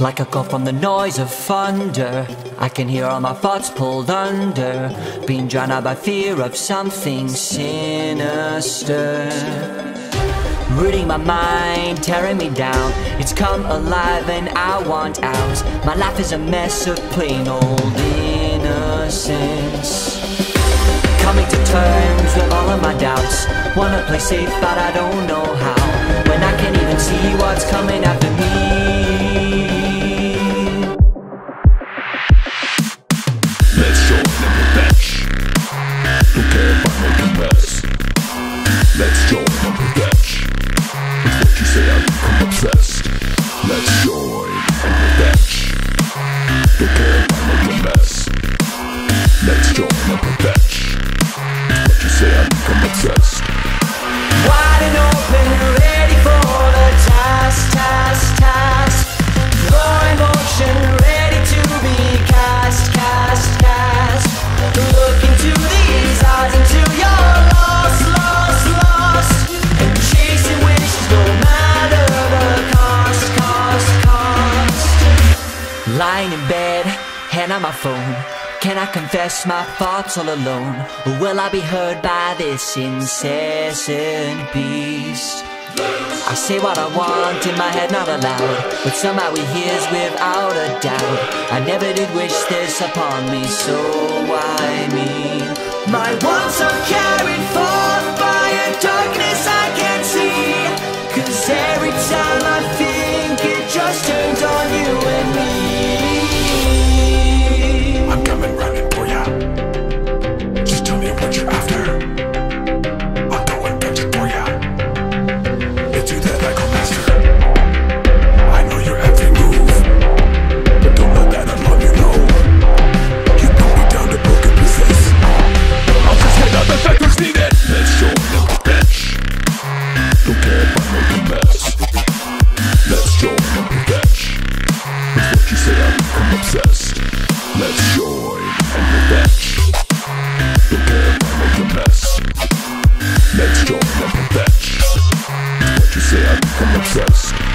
Like a call from the noise of thunder I can hear all my thoughts pulled under. Being drowned out by fear of something sinister. Rooting my mind, tearing me down. It's come alive and I want out. My life is a mess of plain old innocence. Coming to terms with all of my doubts. Wanna play safe but I don't know how. When I can't even see what's coming after me Care Lying in bed, hand on my phone Can I confess my thoughts all alone? Or will I be heard by this incessant beast? I say what I want in my head, not aloud But somehow he hears without a doubt I never did wish this upon me, so why me? My wants are carried Become obsessed. Let's join the bench. Don't I make a mess. Let's the what you say I become obsessed.